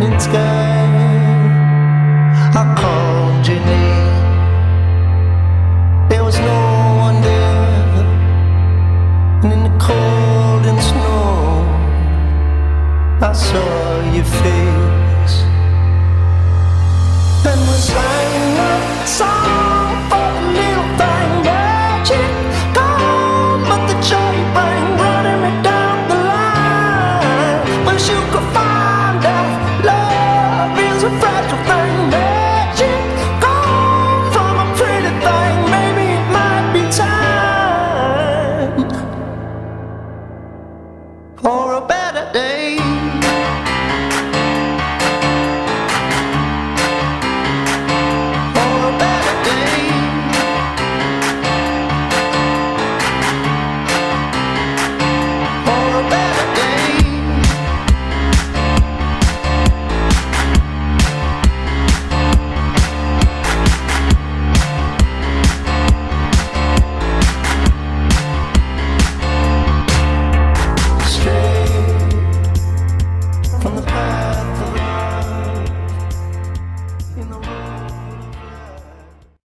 evening sky. I called your name. There was no one there, and in the cold and snow, I saw your face. Then was sang a song but the joy running me down the line. But you could.